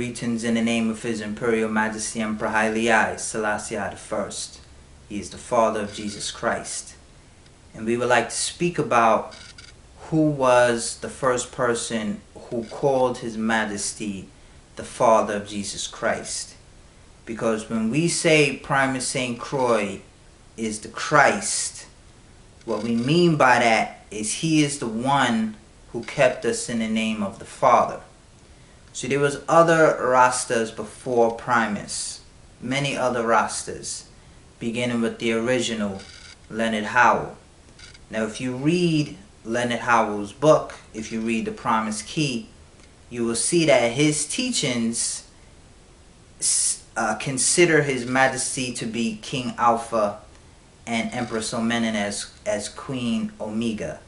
Greetings in the name of His Imperial Majesty Emperor Haile I, Selassie I I. He is the Father of Jesus Christ. And we would like to speak about who was the first person who called His Majesty the Father of Jesus Christ. Because when we say Primus St. Croix is the Christ, what we mean by that is He is the one who kept us in the name of the Father. So there was other Rastas before Primus, many other Rastas, beginning with the original Leonard Howell. Now if you read Leonard Howell's book, if you read The Promised Key, you will see that his teachings uh, consider His Majesty to be King Alpha and Empress Menen as, as Queen Omega.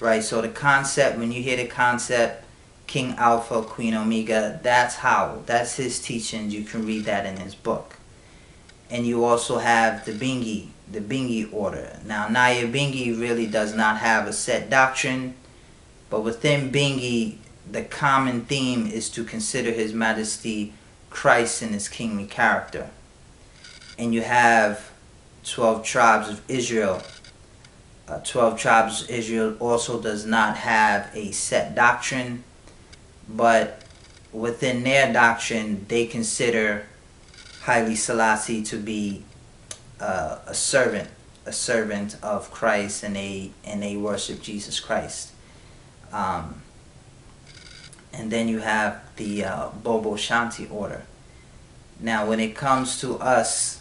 Right, so the concept, when you hear the concept King Alpha, Queen Omega. That's how. That's his teachings. You can read that in his book. And you also have the Binghi, the Binghi order. Now, Nyabinghi really does not have a set doctrine, but within Binghi, the common theme is to consider His Majesty Christ in his kingly character. And you have 12 tribes of Israel. Uh, 12 tribes of Israel also does not have a set doctrine but within their doctrine, they consider Haile Selassie to be uh, a servant, a servant of Christ, and they and they worship Jesus Christ. Um, and then you have the uh, Bobo Shanti order. Now, when it comes to us,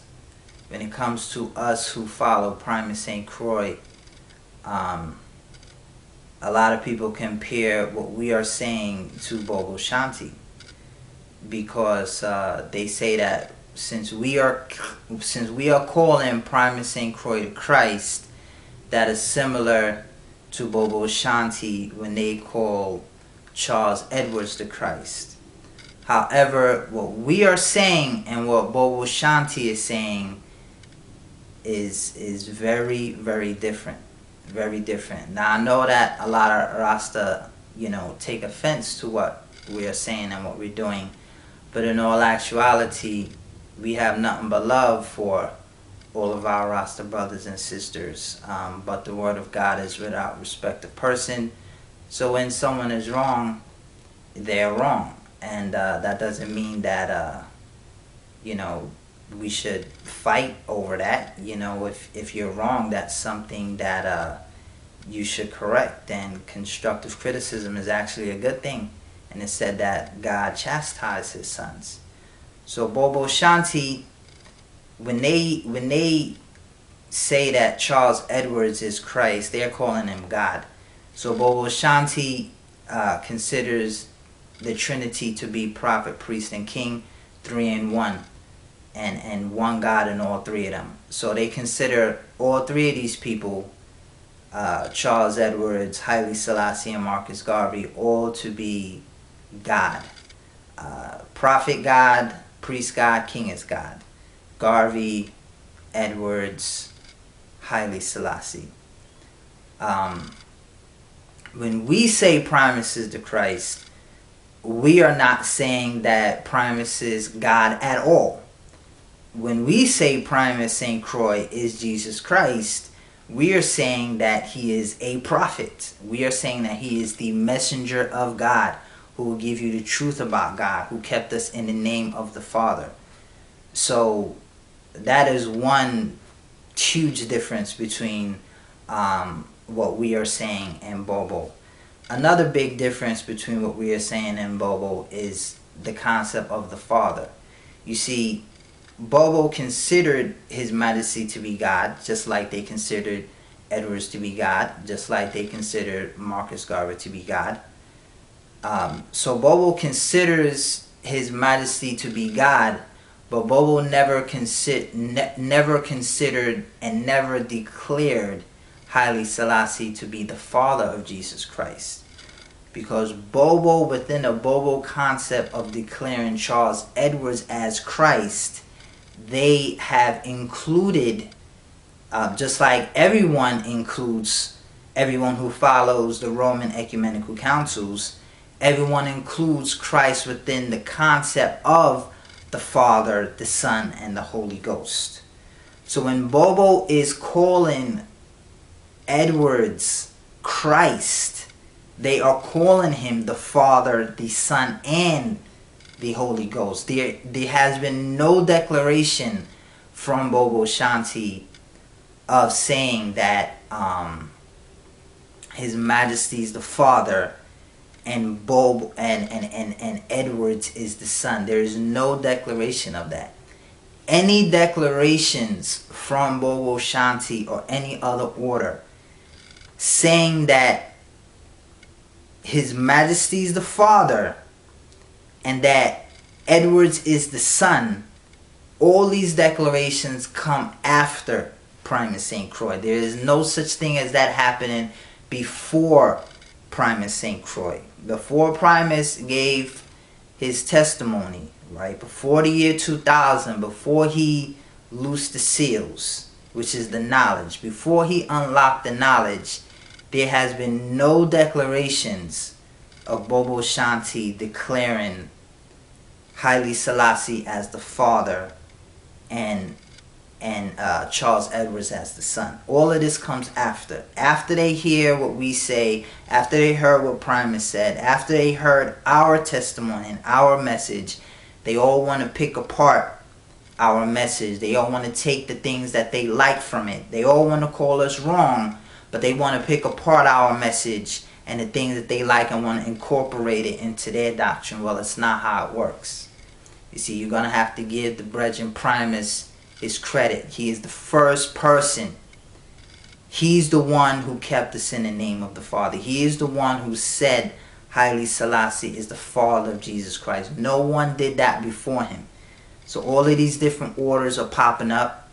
when it comes to us who follow Primus St. Croix, um, a lot of people compare what we are saying to Bobo Shanti because uh, they say that since we are since we are calling Primus St. Croix to Christ, that is similar to Bobo Shanti when they call Charles Edwards the Christ. However, what we are saying and what Bobo Shanti is saying is is very very different very different. Now I know that a lot of Rasta, you know, take offense to what we are saying and what we're doing, but in all actuality, we have nothing but love for all of our Rasta brothers and sisters. Um, but the Word of God is without respect of person. So when someone is wrong, they're wrong, and uh, that doesn't mean that uh, you know we should fight over that. You know, if if you're wrong, that's something that uh, you should correct. And constructive criticism is actually a good thing. And it said that God chastised his sons. So Bobo Shanti, when they when they say that Charles Edwards is Christ, they're calling him God. So Bobo Shanti uh, considers the Trinity to be prophet, priest, and king, three in one and and one God in all three of them. So they consider all three of these people, uh, Charles Edwards, Haile Selassie, and Marcus Garvey, all to be God. Uh, prophet God, priest God, king is God. Garvey, Edwards, Haile Selassie. Um, when we say Primus is the Christ, we are not saying that Primus is God at all when we say Primus St. Croix is Jesus Christ, we are saying that he is a prophet. We are saying that he is the messenger of God who will give you the truth about God, who kept us in the name of the Father. So that is one huge difference between um, what we are saying and Bobo. Another big difference between what we are saying and Bobo is the concept of the Father. You see, Bobo considered His Majesty to be God, just like they considered Edwards to be God, just like they considered Marcus Garvey to be God. Um, so Bobo considers His Majesty to be God, but Bobo never consi- ne- never considered and never declared Haile Selassie to be the father of Jesus Christ. Because Bobo, within the Bobo concept of declaring Charles Edwards as Christ, they have included, uh, just like everyone includes everyone who follows the Roman ecumenical councils, everyone includes Christ within the concept of the Father, the Son, and the Holy Ghost. So when Bobo is calling Edwards Christ, they are calling him the Father, the Son, and the Holy Ghost. There, there has been no declaration from Bobo Shanti of saying that um, His Majesty is the Father and Bob and, and, and, and Edwards is the son. There is no declaration of that. Any declarations from Bobo Shanti or any other order saying that His Majesty is the Father and that Edwards is the son, all these declarations come after Primus St. Croix. There is no such thing as that happening before Primus St. Croix. Before Primus gave his testimony, right, before the year 2000, before he loosed the seals, which is the knowledge, before he unlocked the knowledge, there has been no declarations of Bobo Shanti declaring Haile Selassie as the father and and uh, Charles Edwards as the son. All of this comes after. After they hear what we say, after they heard what Primus said, after they heard our testimony and our message, they all want to pick apart our message. They all want to take the things that they like from it. They all want to call us wrong, but they want to pick apart our message and the things that they like and want to incorporate it into their doctrine. Well, it's not how it works. You see, you're going to have to give the Brethren Primus his credit. He is the first person. He's the one who kept us in the name of the Father. He is the one who said Haile Selassie is the Father of Jesus Christ. No one did that before him. So all of these different orders are popping up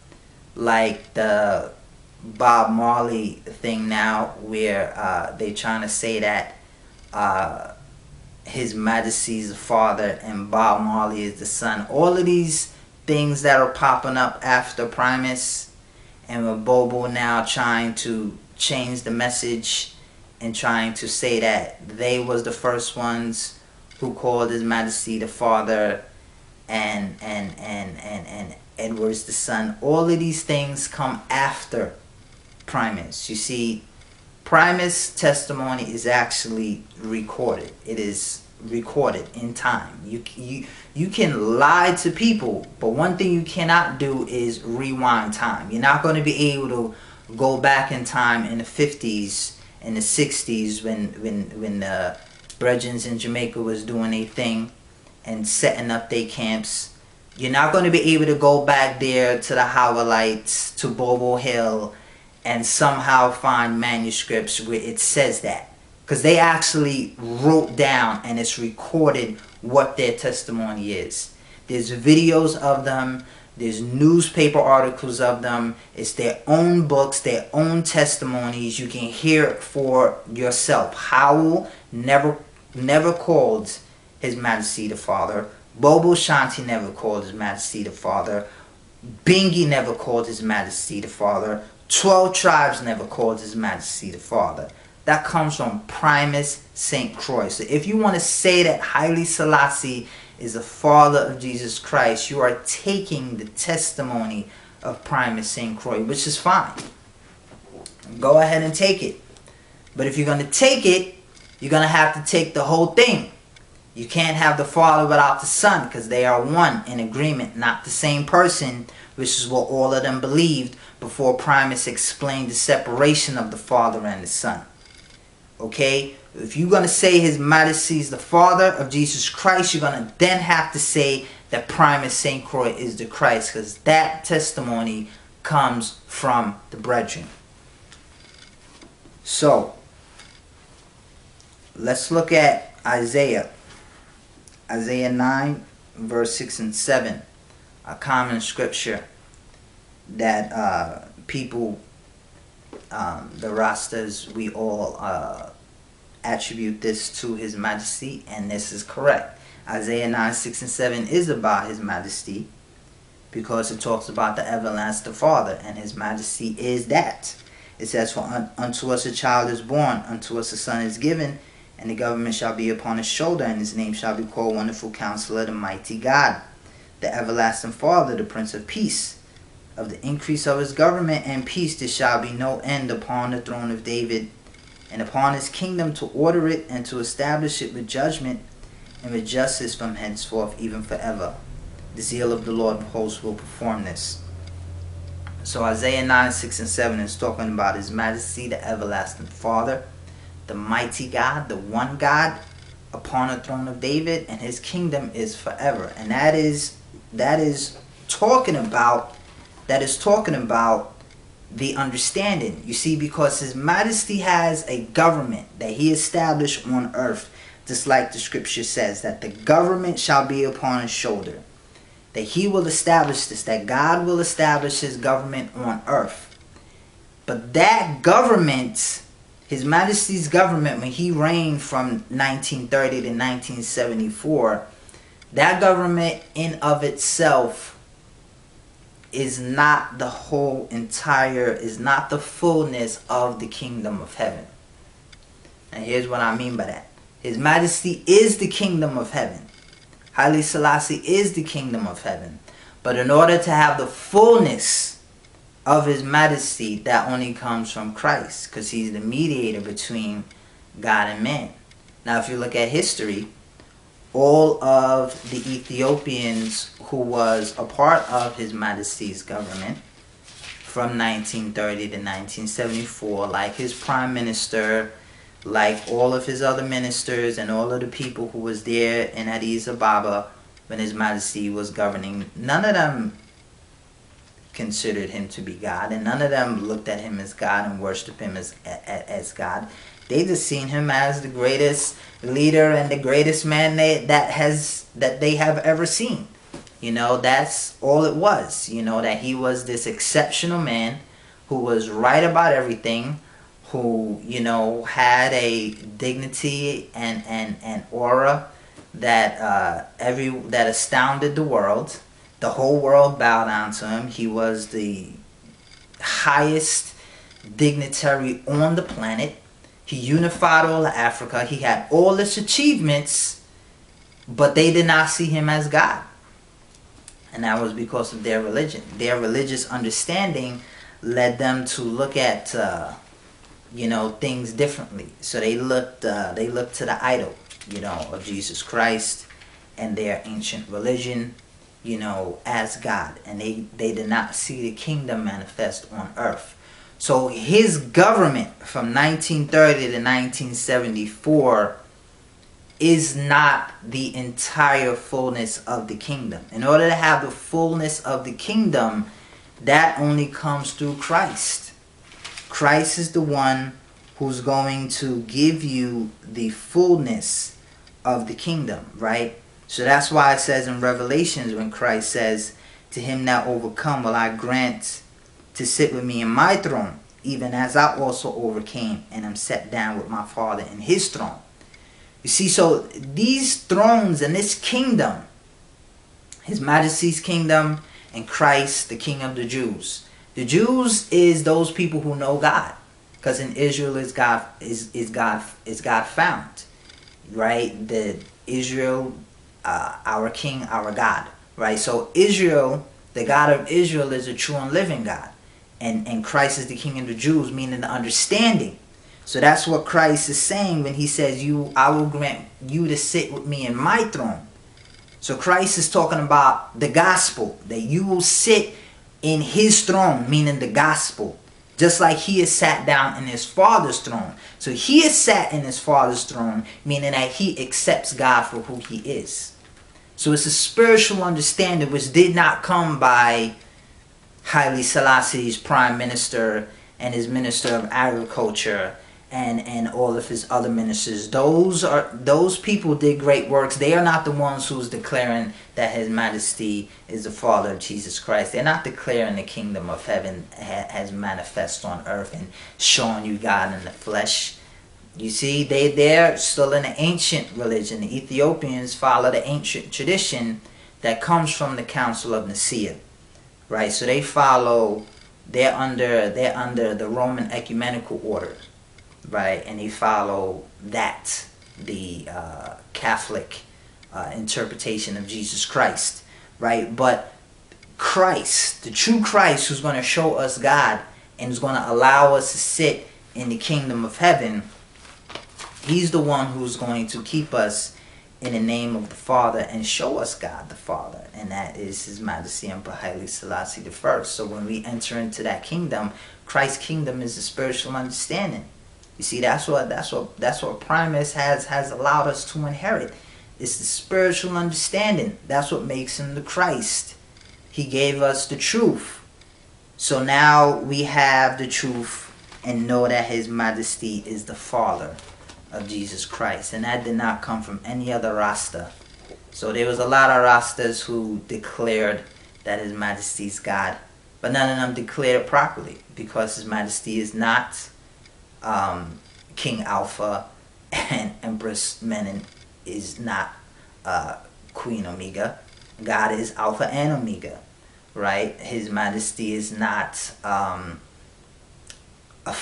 like the Bob Marley thing now where uh, they're trying to say that uh, his Majesty's the father and Bob Marley is the son. All of these things that are popping up after Primus and with Bobo now trying to change the message and trying to say that they was the first ones who called His Majesty the Father and and and and and Edwards the Son. All of these things come after Primus. You see, Primus testimony is actually recorded. It is recorded in time. You you you can lie to people, but one thing you cannot do is rewind time. You're not going to be able to go back in time in the 50s and the 60s when when when uh, the Brethrens in Jamaica was doing a thing and setting up their camps. You're not going to be able to go back there to the Howellites, to Bobo Hill, and somehow find manuscripts where it says that because they actually wrote down and it's recorded what their testimony is. There's videos of them, there's newspaper articles of them, it's their own books, their own testimonies. You can hear it for yourself. Howell never never called His Majesty the Father. Bobo Shanti never called His Majesty the Father. Binghi never called His Majesty the Father. Twelve tribes never called His Majesty the Father. That comes from Primus St. Croix. So if you want to say that Haile Selassie is the father of Jesus Christ, you are taking the testimony of Primus St. Croix, which is fine. Go ahead and take it. But if you're going to take it, you're going to have to take the whole thing. You can't have the Father without the Son because they are one in agreement, not the same person, which is what all of them believed before Primus explained the separation of the Father and the Son. Okay? If you're going to say His Majesty is the Father of Jesus Christ, you're going to then have to say that Primus St. Croix is the Christ because that testimony comes from the brethren. So, let's look at Isaiah. Isaiah 9, verse 6 and 7. A common scripture that uh, people um, the Rastas, we all uh, attribute this to His Majesty, and this is correct. Isaiah 9, 6, and 7 is about His Majesty because it talks about the everlasting Father, and His Majesty is that. It says, For un unto us a child is born, unto us a son is given, and the government shall be upon his shoulder, and his name shall be called Wonderful Counselor, the Mighty God, the Everlasting Father, the Prince of Peace. Of the increase of his government and peace there shall be no end upon the throne of David and upon his kingdom to order it and to establish it with judgment and with justice from henceforth even forever. The zeal of the Lord of hosts will perform this. So Isaiah 9, 6 and 7 is talking about his majesty, the everlasting Father, the mighty God, the one God upon the throne of David, and his kingdom is forever. And that is that is talking about that is talking about the understanding. You see, because his majesty has a government that he established on earth, just like the scripture says, that the government shall be upon his shoulder that he will establish this, that God will establish his government on earth. But that government, his majesty's government, when he reigned from 1930 to 1974, that government in of itself is not the whole entire, is not the fullness of the kingdom of heaven. And here's what I mean by that. His majesty is the kingdom of heaven. Haile Selassie is the kingdom of heaven. But in order to have the fullness of his majesty, that only comes from Christ. Because he's the mediator between God and man. Now if you look at history, all of the Ethiopians who was a part of his majesty's government from 1930 to 1974, like his prime minister, like all of his other ministers and all of the people who was there in Addis Ababa when His Majesty was governing, none of them considered him to be God, and none of them looked at him as God and worshiped him as as God. They just seen him as the greatest leader and the greatest man they, that has that they have ever seen. You know, that's all it was. You know that he was this exceptional man who was right about everything who you know had a dignity and and, and aura that uh, every that astounded the world. The whole world bowed down to him. He was the highest dignitary on the planet. He unified all of Africa. He had all his achievements, but they did not see him as God. And that was because of their religion. Their religious understanding led them to look at uh, you know things differently. So they looked uh, they looked to the idol, you know, of Jesus Christ and their ancient religion, you know, as God, and they they did not see the kingdom manifest on earth. So his government from 1930 to 1974 is not the entire fullness of the kingdom. In order to have the fullness of the kingdom, that only comes through Christ. Christ is the one who's going to give you the fullness of the kingdom, right? So that's why it says in Revelations when Christ says, To him that overcome will I grant to sit with me in my throne, even as I also overcame and am set down with my Father in his throne. You see, so these thrones and this kingdom, His Majesty's kingdom and Christ, the King of the Jews, the Jews is those people who know God, because in Israel is God is is God is God found, right? The Israel, uh, our King, our God, right? So Israel, the God of Israel, is a true and living God, and and Christ is the King of the Jews, meaning the understanding. So that's what Christ is saying when he says, "You, I will grant you to sit with me in my throne." So Christ is talking about the gospel that you will sit in his throne, meaning the gospel, just like he is sat down in his father's throne. So he is sat in his father's throne, meaning that he accepts God for who he is. So it's a spiritual understanding which did not come by Haile Selassie's prime minister and his minister of agriculture and and all of his other ministers. Those are those people did great works. They are not the ones who's declaring that his majesty is the father of jesus christ. They're not declaring the kingdom of heaven ha has manifest on earth and showing you god in the flesh. You see they they're still in the ancient religion. The ethiopians follow the ancient tradition that comes from the council of nicaea right so they follow they're under they're under the roman ecumenical order right? And they follow that, the uh, Catholic uh, interpretation of Jesus Christ, right? But Christ, the true Christ, who's going to show us God and is going to allow us to sit in the kingdom of heaven, he's the one who's going to keep us in the name of the Father and show us God the Father, and that is His Majesty Emperor Haile Selassie I. So when we enter into that kingdom, Christ's kingdom is the spiritual understanding. You see, that's what that's what that's what Primus has has allowed us to inherit. It's the spiritual understanding. That's what makes him the Christ. He gave us the truth. So now we have the truth and know that His Majesty is the Father of Jesus Christ. And that did not come from any other Rasta. So there was a lot of Rastas who declared that His Majesty is God. But none of them declared it properly because His Majesty is not um, King Alpha and Empress Menen is not uh, Queen Omega. God is Alpha and Omega, right? His Majesty is not um, a,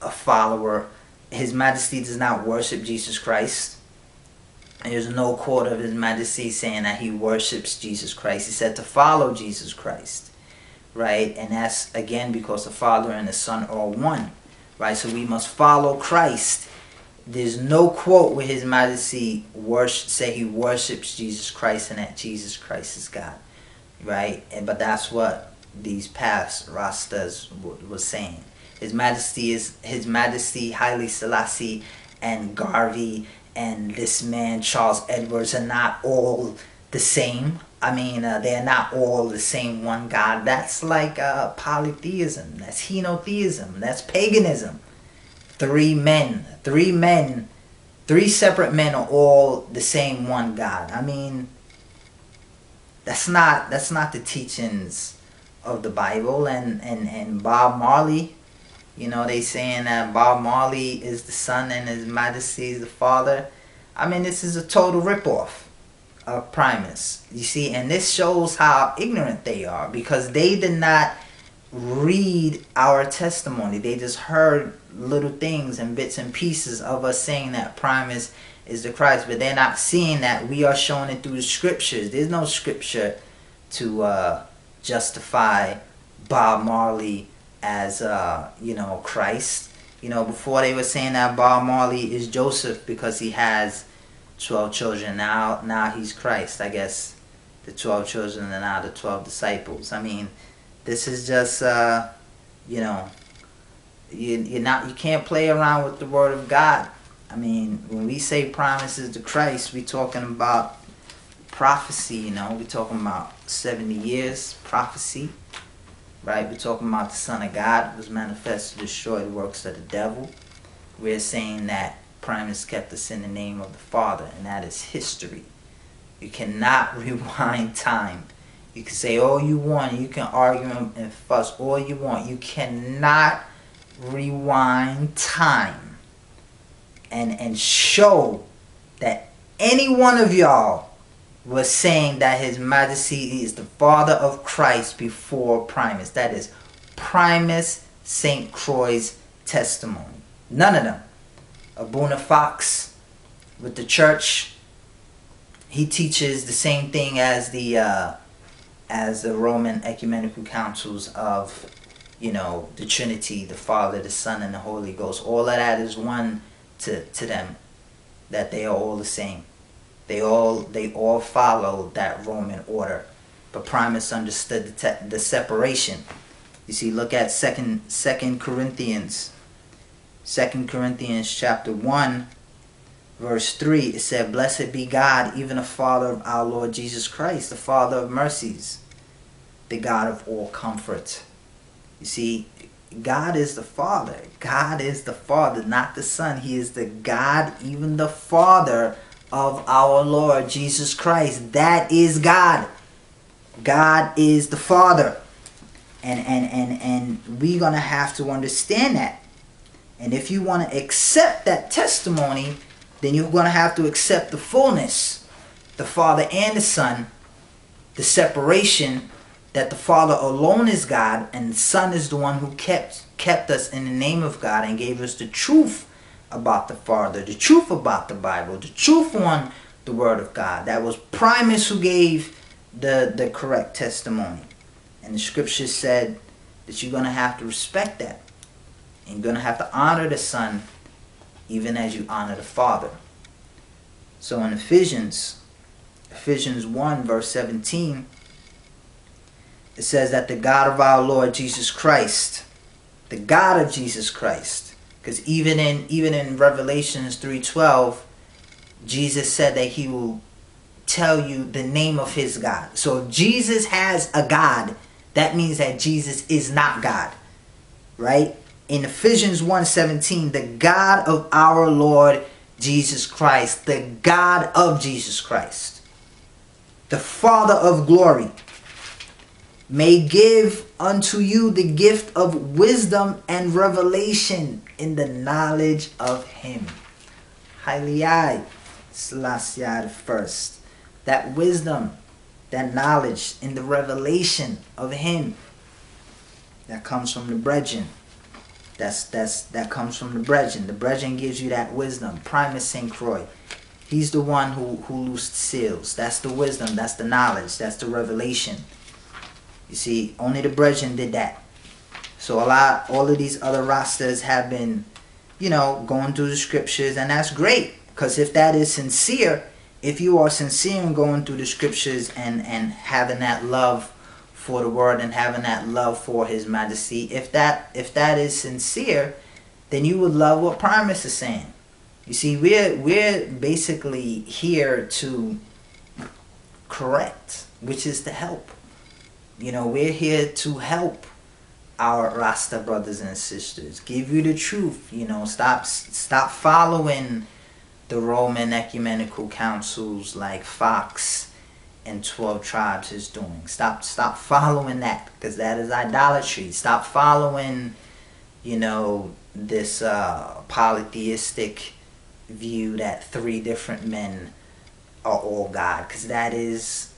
a follower his Majesty does not worship Jesus Christ. There's no quote of His Majesty saying that he worships Jesus Christ. He said to follow Jesus Christ, right? And that's again because the Father and the Son are one, right? So we must follow Christ. There's no quote where His Majesty worship, say he worships Jesus Christ and that Jesus Christ is God, right? And but that's what these past Rastas was saying. His Majesty is His Majesty Haile Selassie and Garvey and this man Charles Edwards are not all the same. I mean, uh, they're not all the same one God. That's like uh, polytheism. That's henotheism. That's paganism. Three men, three men, three separate men are all the same one God. I mean, that's not that's not the teachings of the Bible. And and and Bob Marley you know, they saying that Bob Marley is the son and His Majesty is the father. I mean, this is a total ripoff of Primus. You see, and this shows how ignorant they are because they did not read our testimony. They just heard little things and bits and pieces of us saying that Primus is the Christ, but they're not seeing that we are showing it through the scriptures. There's no scripture to uh, justify Bob Marley as uh, you know Christ. You know, before they were saying that Bob Marley is Joseph because he has twelve children. Now, now he's Christ. I guess the twelve children and now the twelve disciples. I mean, this is just uh, you know, you you're not you can't play around with the word of God. I mean, when we say Primus is to Christ, we're talking about prophecy. You know, we're talking about seventy years prophecy right? We're talking about the Son of God was manifest to destroy the works of the devil. We're saying that Primus kept us in the name of the Father, and that is history. You cannot rewind time. You can say all you want, you can argue and fuss all you want. You cannot rewind time and and show that any one of y'all was saying that His Majesty is the father of Christ before Primus. That is Primus St. Croix's testimony. None of them. Abuna Foxe with the church, he teaches the same thing as the uh, as the Roman ecumenical councils of, you know, the Trinity, the Father, the Son, and the Holy Ghost. All of that is one to, to them, that they are all the same. They all they all followed that Roman order, but Primus understood the, the separation. You see, look at second Second Corinthians, Second Corinthians chapter one, verse three. It said, "Blessed be God, even the Father of our Lord Jesus Christ, the Father of mercies, the God of all comfort." You see, God is the Father. God is the Father, not the Son. He is the God, even the Father of our Lord Jesus Christ. That is God. God is the Father. And and and and we're gonna have to understand that. And if you want to accept that testimony, then you're gonna have to accept the fullness, the Father and the Son, the separation that the Father alone is God and the Son is the one who kept kept us in the name of God and gave us the truth about the Father, the truth about the Bible, the truth on the Word of God. That was Primus who gave the, the correct testimony. And the scripture said that you're going to have to respect that. And you're going to have to honor the Son even as you honor the Father. So in Ephesians, Ephesians 1 verse 17, it says that the God of our Lord Jesus Christ, the God of Jesus Christ, because even in even in Revelations 3:12, Jesus said that he will tell you the name of his God. So Jesus has a God, that means that Jesus is not God. Right? In Ephesians 1:17, the God of our Lord Jesus Christ, the God of Jesus Christ, the Father of glory, may give unto you the gift of wisdom and revelation in the knowledge of him. Haile I, Selassie first. That wisdom, that knowledge in the revelation of him that comes from the brethren. That's that's that comes from the brethren. The brethren gives you that wisdom. Primus St. Croix. He's the one who, who loosed seals. That's the wisdom. That's the knowledge. That's the revelation. You see, only the brethren did that. So a lot, all of these other Rastas have been, you know, going through the scriptures, and that's great. Because if that is sincere, if you are sincere in going through the scriptures and and having that love for the word and having that love for his majesty if that if that is sincere then you would love what primus is saying you see we're we're basically here to correct which is to help you know we're here to help our rasta brothers and sisters give you the truth you know stop stop following the roman ecumenical councils like fox and 12 tribes is doing. Stop stop following that because that is idolatry. Stop following, you know, this uh, polytheistic view that three different men are all God because that is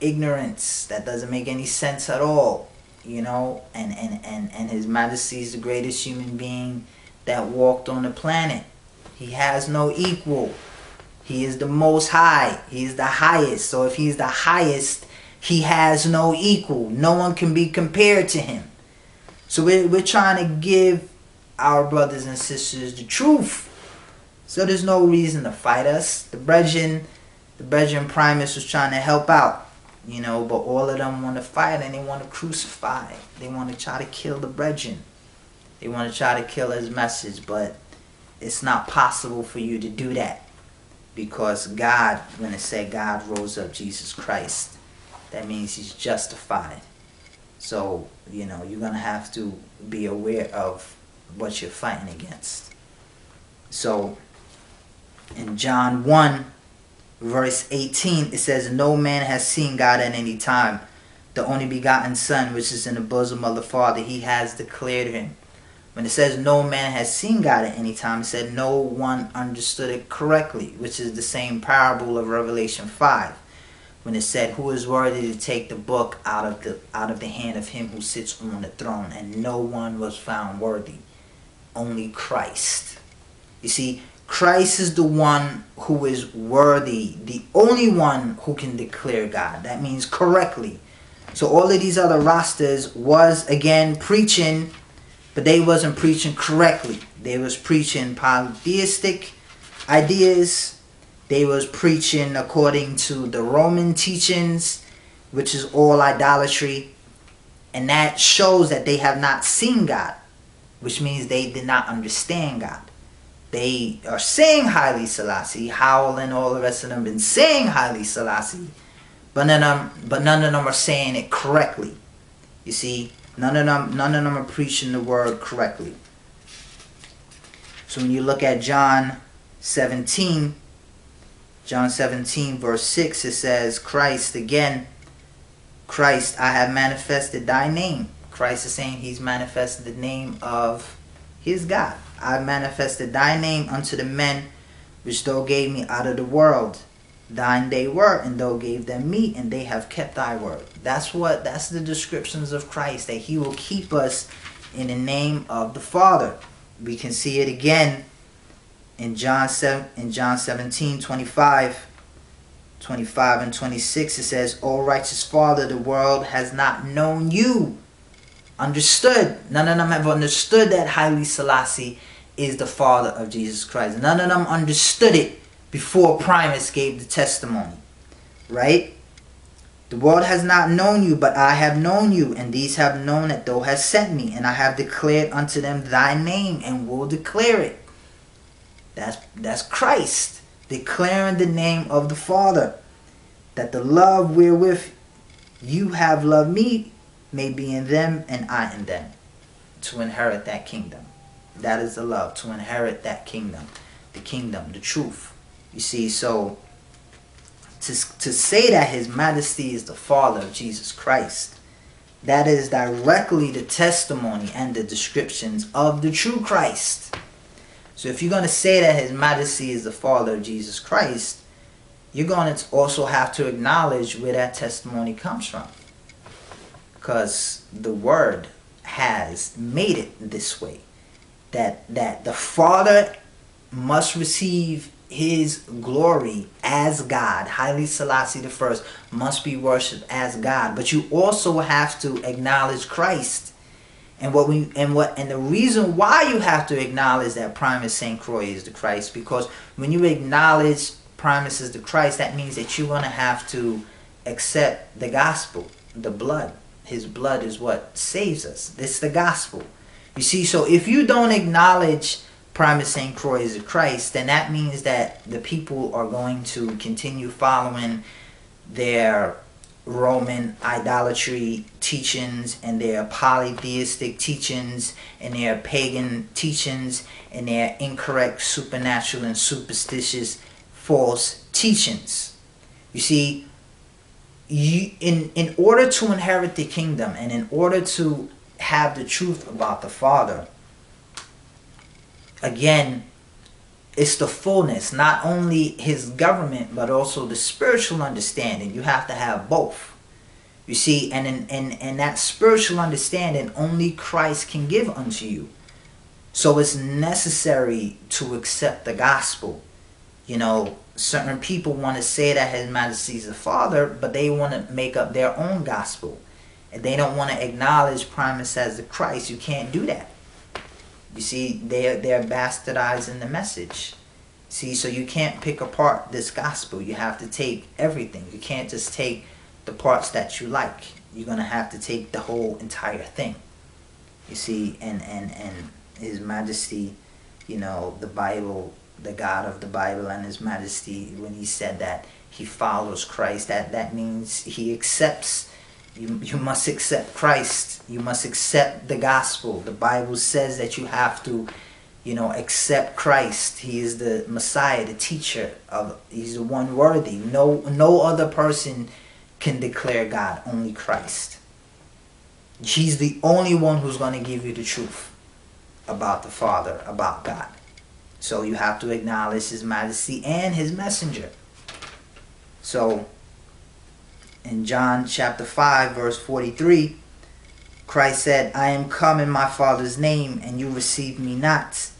ignorance. That doesn't make any sense at all. You know, and, and, and, and His Majesty is the greatest human being that walked on the planet. He has no equal. He is the most high. He is the highest. So if he's the highest, he has no equal. No one can be compared to him. So we're, we're trying to give our brothers and sisters the truth. So there's no reason to fight us. The brethren, the brethren Primus was trying to help out, you know, but all of them want to fight and they want to crucify. They want to try to kill the brethren. They want to try to kill his message, but it's not possible for you to do that because God, when it said God rose up Jesus Christ, that means he's justified. So, you know, you're going to have to be aware of what you're fighting against. So, in John 1, verse 18, it says, No man has seen God at any time. The only begotten Son, which is in the bosom of the Father, he has declared him. When it says no man has seen God at any time, it said no one understood it correctly, which is the same parable of Revelation 5. When it said, Who is worthy to take the book out of the out of the hand of him who sits on the throne? And no one was found worthy. Only Christ. You see, Christ is the one who is worthy, the only one who can declare God. That means correctly. So all of these other rastas was again preaching but they wasn't preaching correctly. They was preaching polytheistic ideas. They was preaching according to the Roman teachings, which is all idolatry. And that shows that they have not seen God, which means they did not understand God. They are saying Haile Selassie, Howell and all the rest of them have been saying Haile Selassie, but none of them, but none of them are saying it correctly. You see, None of them, none of them are preaching the word correctly. So when you look at John 17, John 17 verse 6, it says, Christ again, Christ, I have manifested thy name. Christ is saying he's manifested the name of his God. I manifested thy name unto the men which thou gave me out of the world thine they were and thou gave them meat and they have kept thy word that's what that's the descriptions of christ that he will keep us in the name of the father we can see it again in John 7 in John 17, 25, 25 and 26 it says, O righteous Father, the world has not known you. Understood. None of them have understood that Haile Selassie is the Father of Jesus Christ. None of them understood it before Primus gave the testimony. Right? The world has not known you, but I have known you, and these have known that thou hast sent me, and I have declared unto them thy name, and will declare it. That's that's Christ declaring the name of the Father, that the love wherewith you have loved me may be in them and I in them, to inherit that kingdom. That is the love, to inherit that kingdom, the kingdom, the truth. You see, so to, to say that His Majesty is the Father of Jesus Christ, that is directly the testimony and the descriptions of the true Christ. So if you're going to say that His Majesty is the Father of Jesus Christ, you're going to also have to acknowledge where that testimony comes from. Because the Word has made it this way. That, that the Father must receive his glory as God. Haile Selassie I must be worshipped as God. But you also have to acknowledge Christ. And what we and what and the reason why you have to acknowledge that Primus St. Croix is the Christ, because when you acknowledge Primus is the Christ, that means that you're gonna have to accept the gospel, the blood. His blood is what saves us. It's the gospel. You see, so if you don't acknowledge Primus St. Croix is Christ, then that means that the people are going to continue following their Roman idolatry teachings and their polytheistic teachings and their pagan teachings and their incorrect supernatural and superstitious false teachings. You see, you, in, in order to inherit the kingdom and in order to have the truth about the Father, again, it's the fullness, not only his government, but also the spiritual understanding. You have to have both. You see, and in, and, and that spiritual understanding only Christ can give unto you. So it's necessary to accept the gospel. You know, certain people want to say that His Majesty is the Father, but they want to make up their own gospel. They don't want to acknowledge Primus as the Christ. You can't do that. You see, they're, they're bastardizing the message. See, so you can't pick apart this gospel. You have to take everything. You can't just take the parts that you like. You're to have to take the whole entire thing. You see, and, and, and His Majesty, you know, the Bible, the God of the Bible and His Majesty, when He said that He follows Christ, that, that means He accepts you, you must accept Christ. You must accept the gospel. The Bible says that you have to, you know, accept Christ. He is the Messiah, the teacher of he's the one worthy. No no other person can declare God, only Christ. He's the only one who's going to give you the truth about the Father, about God. So you have to acknowledge his majesty and his messenger. So in John chapter 5, verse 43, Christ said, I am come in my Father's name, and you receive me not.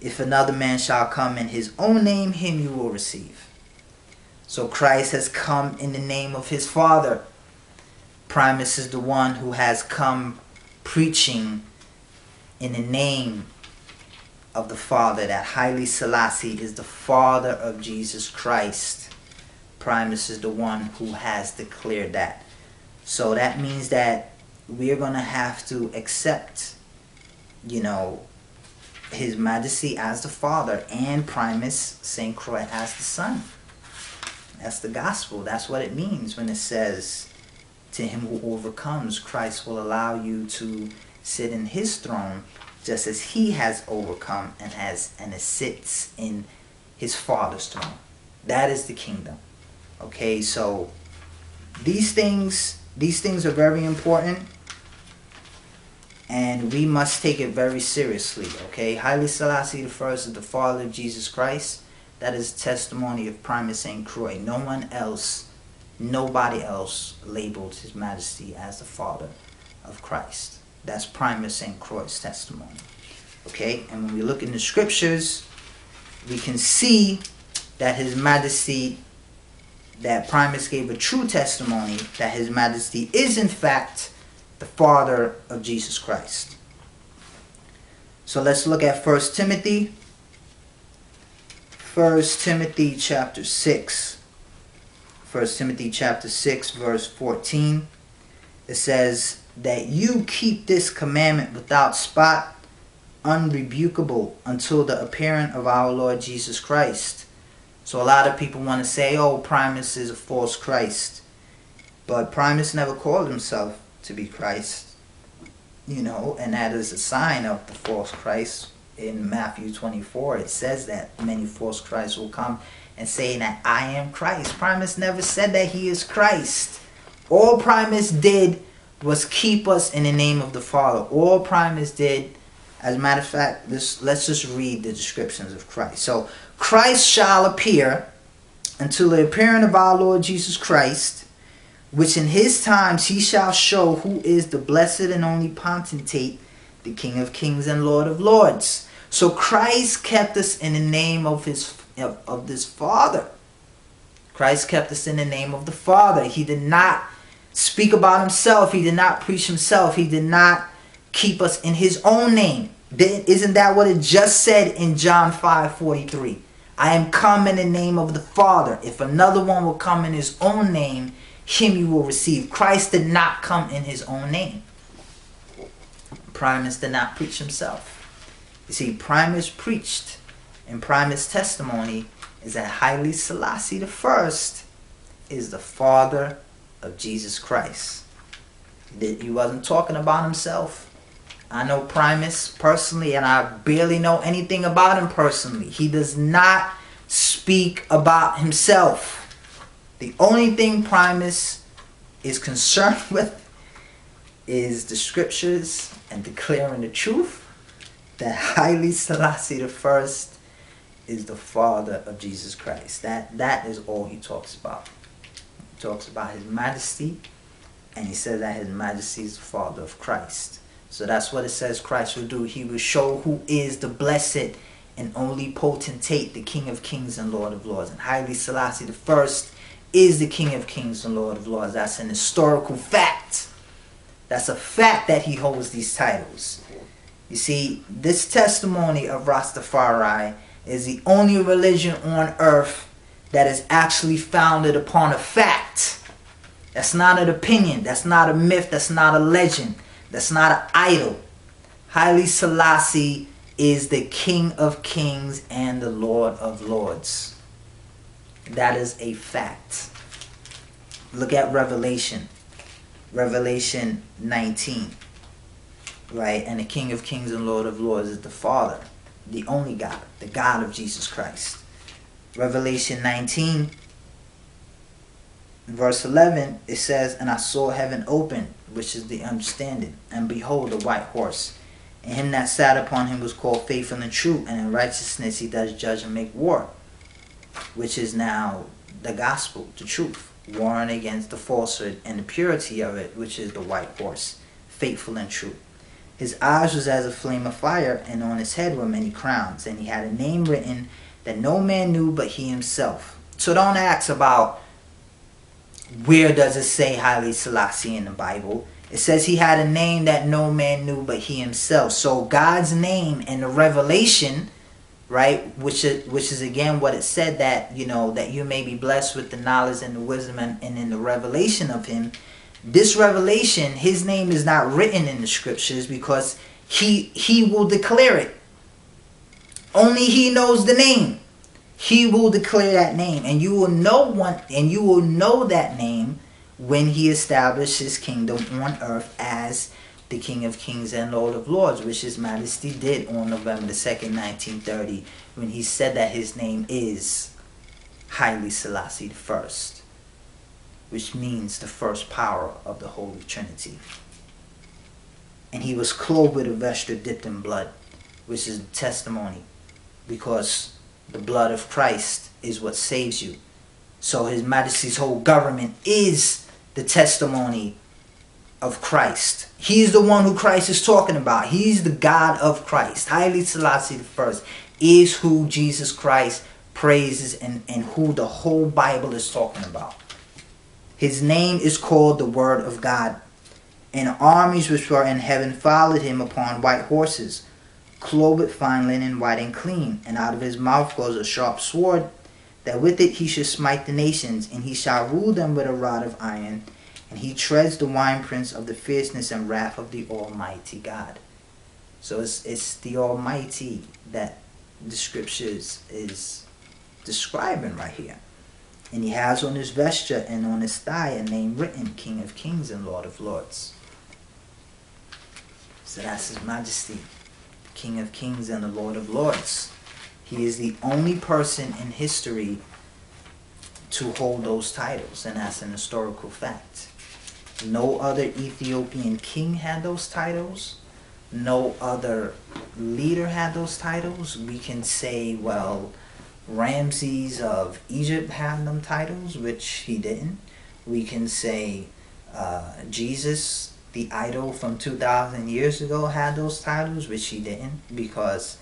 If another man shall come in his own name, him you will receive. So Christ has come in the name of his Father. Primus is the one who has come preaching in the name of the Father, that Haile Selassie is the Father of Jesus Christ. Primus is the one who has declared that. So that means that we're going to have to accept, you know, His Majesty as the Father and Primus St. Croix as the Son. That's the gospel. That's what it means when it says, To him who overcomes, Christ will allow you to sit in his throne just as he has overcome and has and sits in his father's throne. That is the kingdom. Okay, so these things these things are very important and we must take it very seriously. Okay, Haile Selassie I is the Father of Jesus Christ. That is testimony of Primus St. Croix. No one else, nobody else labeled His Majesty as the Father of Christ. That's Primus St. Croix's testimony. Okay, and when we look in the scriptures, we can see that His Majesty, that Primus gave a true testimony that His Majesty is in fact the Father of Jesus Christ. So let's look at 1 Timothy. 1 Timothy chapter 6. 1 Timothy chapter 6 verse 14. It says that you keep this commandment without spot, unrebukable until the appearing of our Lord Jesus Christ. So a lot of people want to say, oh, Primus is a false Christ. But Primus never called himself to be Christ you know, and that is a sign of the false Christ. In Matthew 24, it says that many false Christs will come and say that I am Christ. Primus never said that he is Christ. All Primus did was keep us in the name of the Father. All Primus did, as a matter of fact, this, let's just read the descriptions of Christ. So, Christ shall appear until the appearing of our Lord Jesus Christ which in his times he shall show who is the blessed and only potentate, the King of kings and Lord of lords. So Christ kept us in the name of his of, of this Father. Christ kept us in the name of the Father. He did not speak about himself. He did not preach himself. He did not keep us in his own name. Isn't that what it just said in John 5 43? I am come in the name of the Father. If another one will come in his own name, him you will receive. Christ did not come in his own name. Primus did not preach himself. You see, Primus preached, and Primus' testimony is that Haile Selassie the First is the father of Jesus Christ. He wasn't talking about himself. I know Primus personally, and I barely know anything about him personally. He does not speak about himself. The only thing Primus is concerned with is the scriptures and declaring the truth that Haile Selassie first is the father of Jesus Christ. That that is all he talks about. He talks about his majesty and he says that his majesty is the father of Christ. So that's what it says Christ will do. He will show who is the blessed and only potentate, the King of kings and Lord of lords. And Haile Selassie the first is the King of Kings and Lord of Lords. That's an historical fact. That's a fact that he holds these titles. You see, this testimony of Rastafari is the only religion on earth that is actually founded upon a fact. That's not an opinion. That's not a myth. That's not a legend. That's not an idol. Haile Selassie is the King of Kings and the Lord of Lords. That is a fact. Look at Revelation. Revelation 19. Right? And the King of Kings and Lord of Lords is the Father, the only God, the God of Jesus Christ. Revelation 19, verse 11, it says, And I saw heaven open, which is the understanding, and behold, a white horse. And him that sat upon him was called faithful and true, and in righteousness he does judge and make war which is now the gospel, the truth, warring against the falsehood and the purity of it, which is the white horse, faithful and true. His eyes was as a flame of fire, and on his head were many crowns, and he had a name written that no man knew but he himself. So don't ask about where does it say Haile Selassie in the Bible. It says he had a name that no man knew but he himself. So God's name and the revelation right which is which is again what it said that you know that you may be blessed with the knowledge and the wisdom and, and in the revelation of him this revelation his name is not written in the scriptures because he he will declare it only he knows the name he will declare that name and you will know one and you will know that name when he establishes his kingdom on earth as the King of Kings and Lord of Lords, which His Majesty did on November the 2nd, 1930, when he said that his name is Haile Selassie I, which means the first power of the Holy Trinity. And he was clothed with a vesture dipped in blood, which is testimony, because the blood of Christ is what saves you. So His Majesty's whole government is the testimony of Christ. He's the one who Christ is talking about. He's the God of Christ. Haile Selassie first is who Jesus Christ praises and, and who the whole Bible is talking about. His name is called the Word of God. And armies which were in heaven followed him upon white horses, clothed with fine linen, white and clean. And out of his mouth goes a sharp sword, that with it he should smite the nations, and he shall rule them with a rod of iron. And he treads the wineprints of the fierceness and wrath of the Almighty God. So it's, it's the Almighty that the scriptures is describing right here. And he has on his vesture and on his thigh a name written, King of Kings and Lord of Lords. So that's his majesty, King of Kings and the Lord of Lords. He is the only person in history to hold those titles, and that's an historical fact. No other Ethiopian king had those titles. No other leader had those titles. We can say, well, Ramses of Egypt had them titles, which he didn't. We can say uh, Jesus, the idol from 2,000 years ago, had those titles, which he didn't, because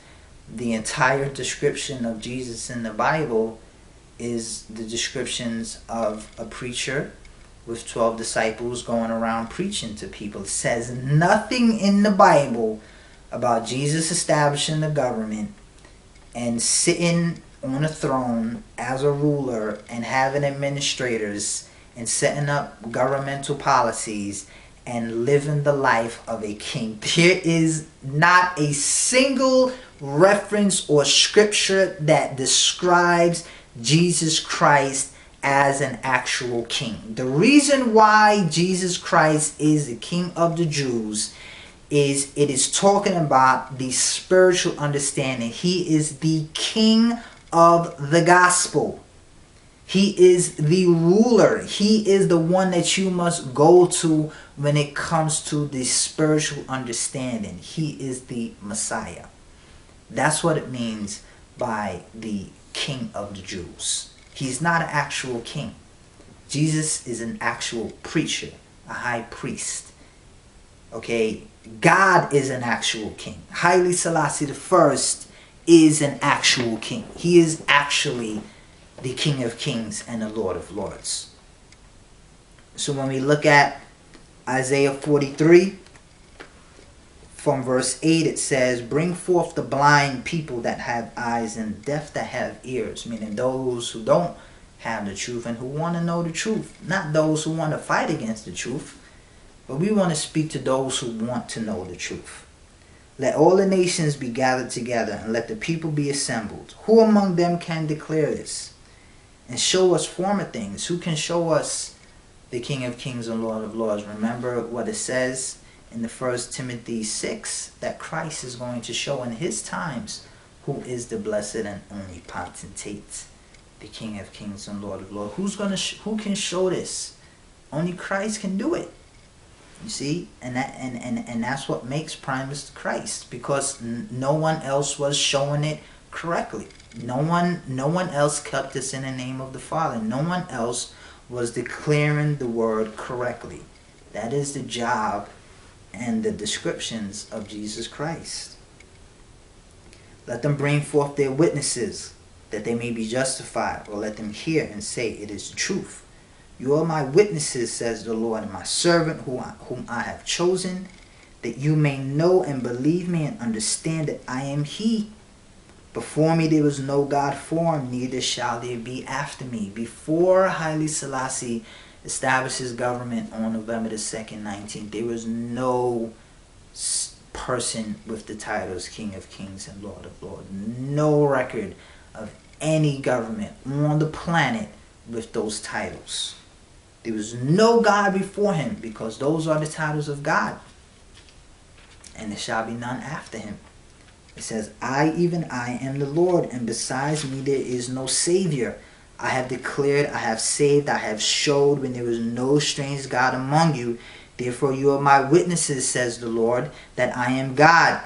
the entire description of Jesus in the Bible is the descriptions of a preacher with 12 disciples going around preaching to people. It says nothing in the Bible about Jesus establishing the government and sitting on a throne as a ruler and having administrators and setting up governmental policies and living the life of a king. There is not a single reference or scripture that describes Jesus Christ as an actual king. The reason why Jesus Christ is the king of the Jews is it is talking about the spiritual understanding. He is the king of the gospel. He is the ruler. He is the one that you must go to when it comes to the spiritual understanding. He is the Messiah. That's what it means by the King of the Jews. He's not an actual king. Jesus is an actual preacher, a high priest. Okay, God is an actual king. Haile Selassie first is an actual king. He is actually the King of Kings and the Lord of Lords. So when we look at Isaiah 43, from verse 8, it says, Bring forth the blind people that have eyes and deaf that have ears, meaning those who don't have the truth and who want to know the truth, not those who want to fight against the truth, but we want to speak to those who want to know the truth. Let all the nations be gathered together, and let the people be assembled. Who among them can declare this? And show us former things. Who can show us the King of Kings and Lord of Lords? Remember what it says in the first Timothy 6 that Christ is going to show in his times who is the blessed and only potentate, the King of Kings and Lord of Lords. Who's gonna who can show this? Only Christ can do it. You see, and that and, and, and that's what makes Primus Christ because no one else was showing it correctly. No one no one else kept this in the name of the Father. No one else was declaring the word correctly. That is the job and the descriptions of Jesus Christ. Let them bring forth their witnesses that they may be justified, or let them hear and say it is truth. You are my witnesses, says the Lord, and my servant whom I, whom I have chosen, that you may know and believe me and understand that I am He. Before me there was no God formed, neither shall there be after me. Before Haile Selassie established his government on November the 2nd, 19th, there was no person with the titles King of Kings and Lord of Lords. No record of any government on the planet with those titles. There was no God before him because those are the titles of God. And there shall be none after him. It says, I, even I, am the Lord, and besides me there is no Savior. I have declared, I have saved, I have showed when there was no strange God among you. Therefore you are my witnesses, says the Lord, that I am God.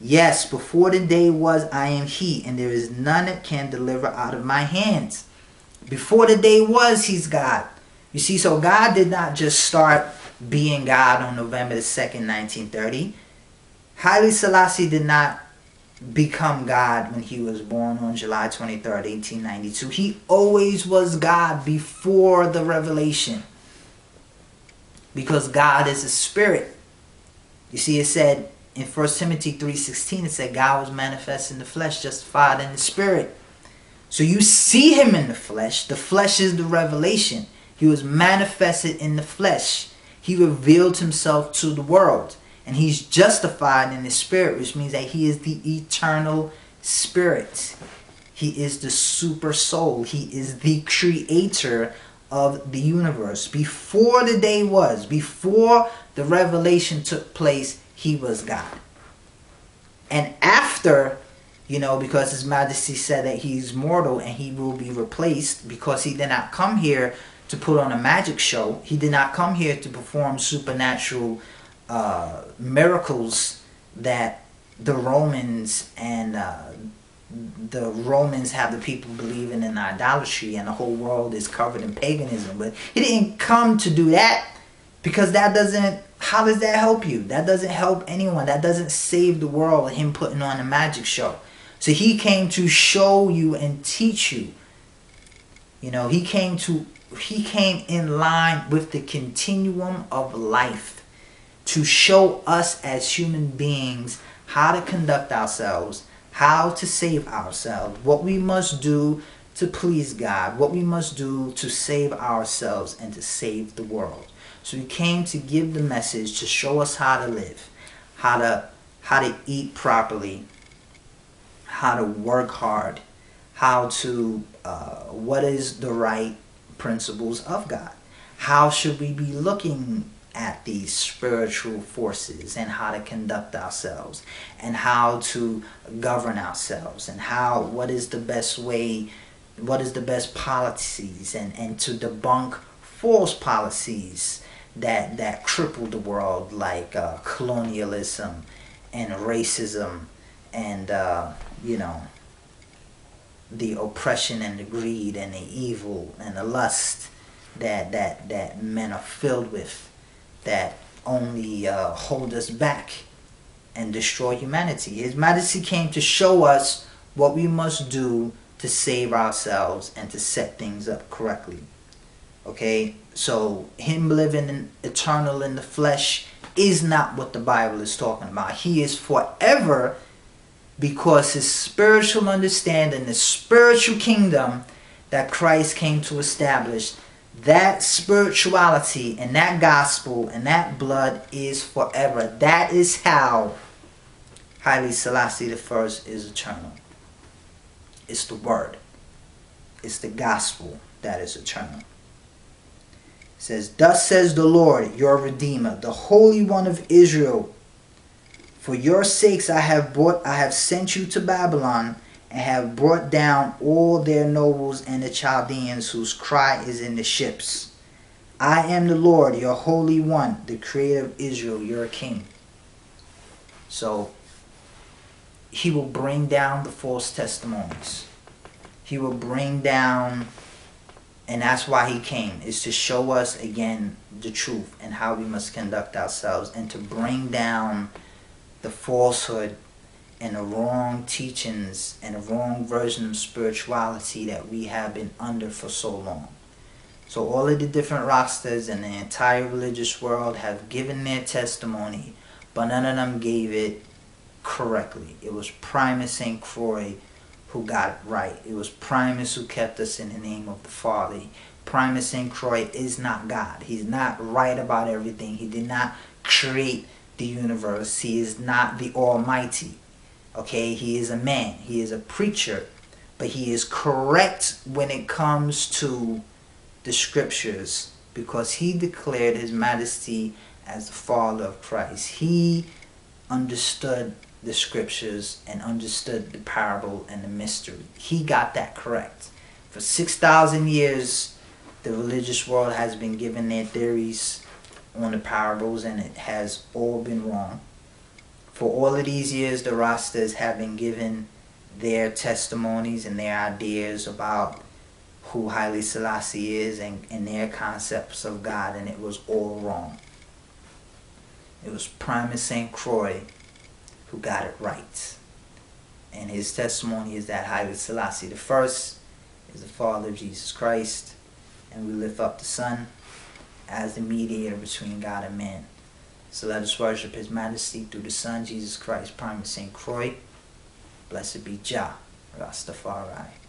Yes, before the day was, I am He, and there is none that can deliver out of my hands. Before the day was, He's God. You see, so God did not just start being God on November the 2nd, 1930. Haile Selassie did not become God when he was born on July 23rd, 1892. He always was God before the revelation. Because God is a spirit. You see, it said in 1 Timothy 3.16, it said God was manifest in the flesh, justified in the spirit. So you see him in the flesh. The flesh is the revelation. He was manifested in the flesh. He revealed himself to the world. And he's justified in the spirit, which means that he is the eternal spirit. He is the super soul. He is the creator of the universe. Before the day was, before the revelation took place, he was God. And after, you know, because His Majesty said that he's mortal and he will be replaced because he did not come here to put on a magic show. He did not come here to perform supernatural uh, miracles that the Romans and uh, the Romans have the people believing in idolatry and the whole world is covered in paganism. But he didn't come to do that because that doesn't, how does that help you? That doesn't help anyone. That doesn't save the world, him putting on a magic show. So he came to show you and teach you. You know, he came to, he came in line with the continuum of life to show us as human beings how to conduct ourselves, how to save ourselves, what we must do to please God, what we must do to save ourselves and to save the world. So he came to give the message to show us how to live, how to how to eat properly, how to work hard, how to uh, what is the right principles of God. How should we be looking at these spiritual forces and how to conduct ourselves and how to govern ourselves and how what is the best way what is the best policies and and to debunk false policies that that cripple the world like uh, colonialism and racism and uh, you know the oppression and the greed and the evil and the lust that that that men are filled with that only uh, hold us back and destroy humanity. His Majesty came to show us what we must do to save ourselves and to set things up correctly. Okay, so him living in, eternal in the flesh is not what the Bible is talking about. He is forever because his spiritual understanding, the spiritual kingdom that Christ came to establish, that spirituality and that gospel and that blood is forever. That is how Haile Selassie the first is eternal. It's the word. It's the gospel that is eternal It says, Thus says the Lord, your Redeemer, the Holy One of Israel. For your sakes I have brought I have sent you to Babylon, and have brought down all their nobles and the Chaldeans whose cry is in the ships. I am the Lord, your Holy One, the Creator of Israel, your King. So he will bring down the false testimonies. He will bring down and that's why he came, is to show us again the truth and how we must conduct ourselves and to bring down the falsehood and the wrong teachings and the wrong version of spirituality that we have been under for so long. So all of the different Rastas in the entire religious world have given their testimony, but none of them gave it correctly. It was Primus St. Croix who got it right. It was Primus who kept us in the name of the Father. Primus St. Croix is not God. He's not right about everything. He did not create the universe. He is not the Almighty. Okay, he is a man. He is a preacher. But he is correct when it comes to the scriptures because he declared his majesty as the Father of Christ. He understood the scriptures and understood the parable and the mystery. He got that correct. For 6,000 years, the religious world has been given their theories on the parables and it has all been wrong. For all of these years, the Rastas have been given their testimonies and their ideas about who Haile Selassie is and, and their concepts of God, and it was all wrong. It was Primus St. Croix who got it right. And his testimony is that Haile Selassie the first is the Father of Jesus Christ, and we lift up the Son as the mediator between God and man. So let us worship His Majesty through the Son, Jesus Christ, Prime St. Croix. Blessed be Jah, Rastafari.